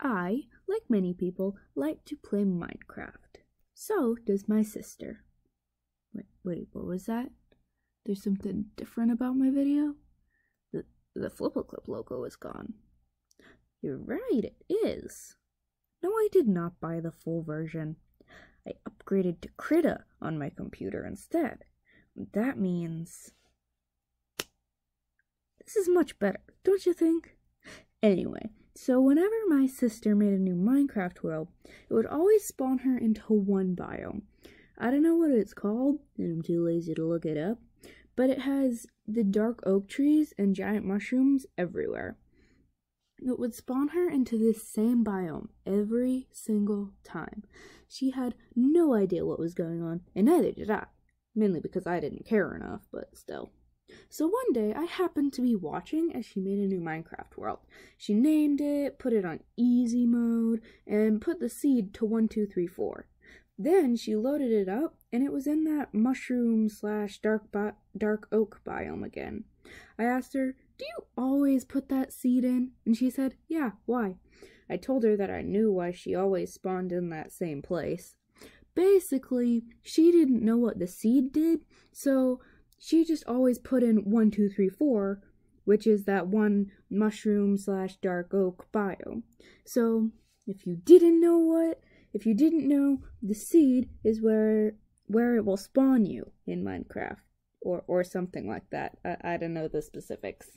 I, like many people, like to play Minecraft. So does my sister. Wait, wait, what was that? There's something different about my video? The, the FlipaClip logo is gone. You're right, it is. No, I did not buy the full version. I upgraded to Krita on my computer instead. That means. This is much better, don't you think? Anyway, so whenever my sister made a new Minecraft world, it would always spawn her into one biome. I don't know what it's called, and I'm too lazy to look it up, but it has the dark oak trees and giant mushrooms everywhere. It would spawn her into this same biome every single time. She had no idea what was going on, and neither did I. Mainly because I didn't care enough, but still. So one day I happened to be watching as she made a new Minecraft world. She named it, put it on easy mode, and put the seed to 1234. Then she loaded it up, and it was in that mushroom slash dark bi- dark oak biome again. I asked her, "Do you always put that seed in?" And she said, "Yeah, why?" I told her that I knew why she always spawned in that same place. Basically, she didn't know what the seed did, so she just always put in one, two, three, four, which is that one mushroom slash dark oak biome. So if you didn't know what, if you didn't know, the seed is where where it will spawn you in Minecraft or or something like that. I, I don't know the specifics.